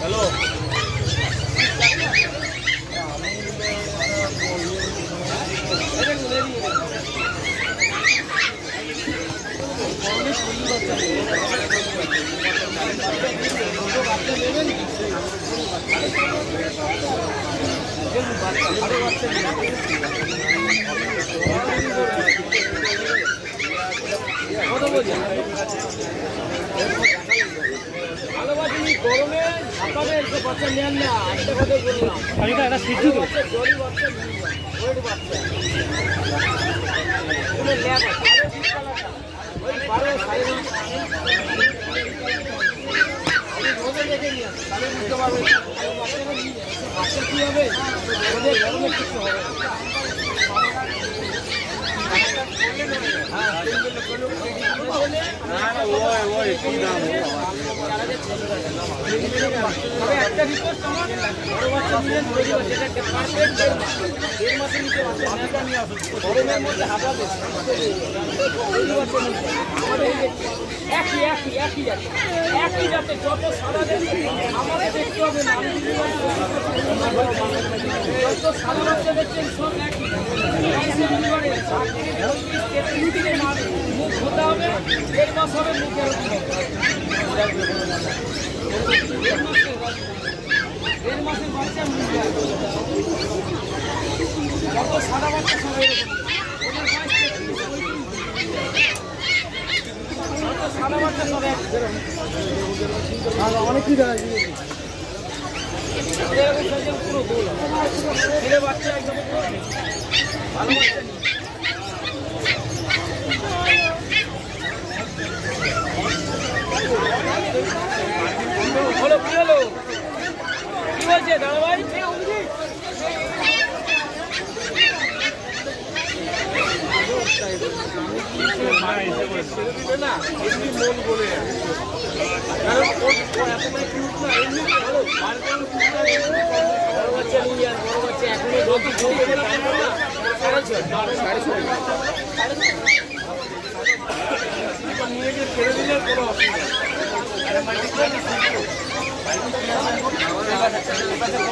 Hello গরমে ঝাঁপাবে একটু বাচ্চা নেন না একটা কথা বললাম আমি তো একটা সিদ্ধ তো জলি বাচ্চা ওয়েট বাচ্চা ওগুলো ল্যাব ওই বারো সাইজ আপনি রোদে রেখে নিয়ে তাহলে বুঝতে পারবেন আর বাচ্চারা নিয়ে যান। বাচ্চা কি হবে রোদে গরমে কিছু হবে একই একই একই জাতি। একই জাতে যত সাদা আমাদের দেখতে হবে না। যত সাদা দেখছেন সব একই মুখ মাস হবে মুখে দেড় মাসের বাচ্চা মুখে। যত সাদা বাচ্চা সব সাদা বাচ্চা সব। অনেক কি দেখা পুরো গোল। ছেলে বাচ্চা একদম ভালো বাচ্চা নেই। হলো কি হলো কি বলছে দাদা ভাই না এমনি মন বলে কারণ ওর ও এতটাই কিউট না এমনি ভালো আর কোন বড় বাচ্চা নিয়ে যান বড় বাচ্চা এখনই যত ঝুঁকে গেলে টাইম না সাড়ে ছয়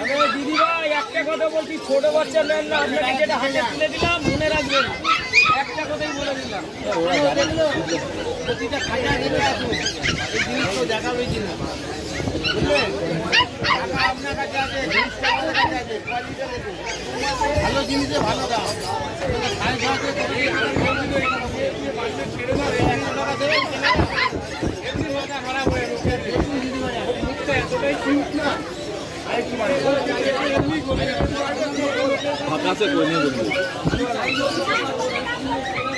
আরে দিদি ভাই একটা কথা বলছি, ছোট বাচ্চা নেন না, আপনাকে যেটা হাতে তুলে দিলাম, মনে রাখবেন। একটা প্রতিটা খাজা দেবে দেখুন এই জিনিস তো আপনার কাছে আছে জিনিসটা ভালো দাম। খাই খাওয়াতে ছেড়ে দাও খারাপ হয়ে গেছে। মুখটা এতটাই কিউট না? নিয়ে Thank you.